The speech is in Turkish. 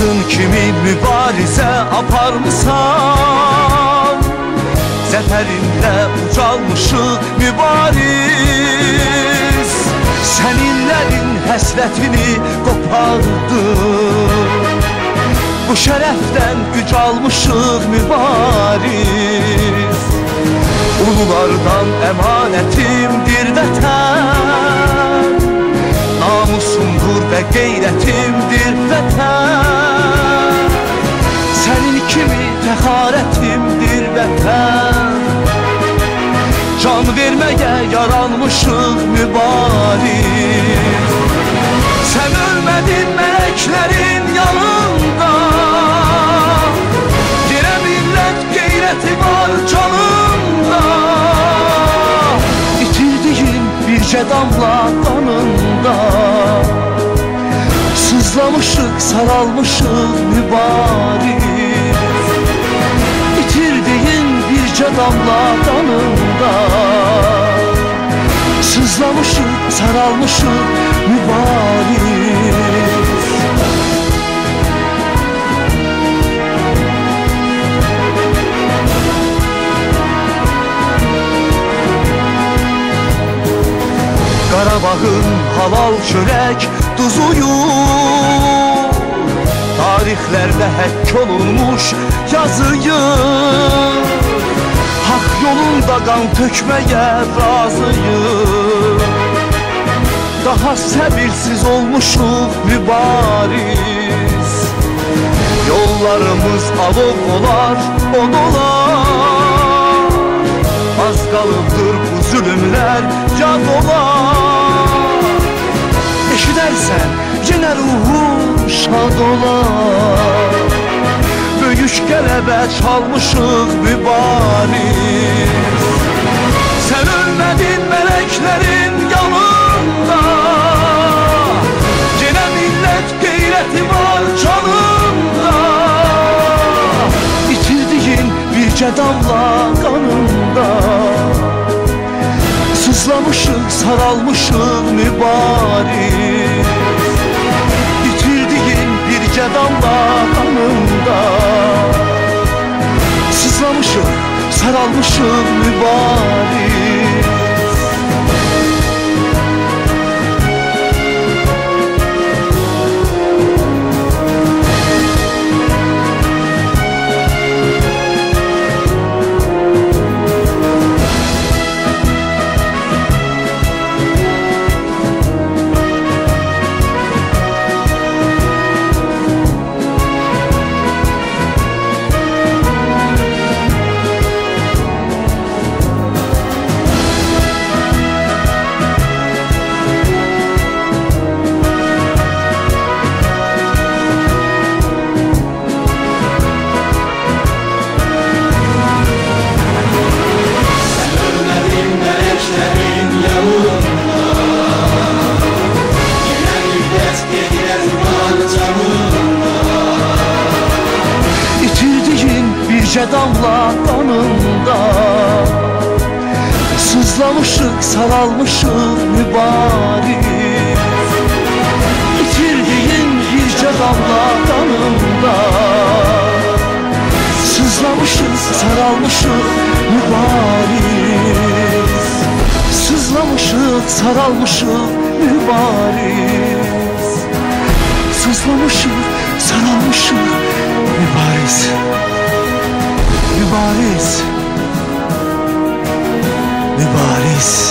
Qadın kimi mübarizə aparmısan Zəfərinlə ucalmışıq mübariz. Səninlərin həsrətini qopardı. Bu şərəfdən güc almışıq mübariz. Ululardan əmanətimdir vətən. Namusumdur və qeyrətimdir fəxarətimdir vətən Can verməyə yaranmışıq mübariz Sən ölmədin mələklərin yanında. Yenə millət qeyrəti var canında. İtirdiyin bircə damla qanında. Sızlamışıq, saralmışıq mübariz bircə damla qanında Sızlamışıq, saralmışıq mübariz Qarabağın halal çörək duzuyu Tarixlərdə həkk olunmuş yazıyı Hak yolunda qan tökməyə razıyıq Daha səbirsiz olmuşuq mübariz. Yollarımız alov olar, od Az qalıbdır bu zülümlər yad olar Eşidərsən yenə ruhum şad olar Böyük qələbə çalmışıq mübariz Sən ölmədin mələklərin yanında. Yenə millət qeyrəti var canında. İtirdiyin bircə damla qanında Sızlamışıq, saralmışıq mübariz İtirdiyin bircə damla Sızlamışıq, saralmışıq mübariz Bircə damla qanında Sızlamışıq, saralmışıq mübariz İtirdiyin bircə damla qanında Sızlamışıq, saralmışıq mübariz Sızlamışıq, saralmışıq mübariz Sızlamışıq, saralmışıq mübariz Mübariz Mübariz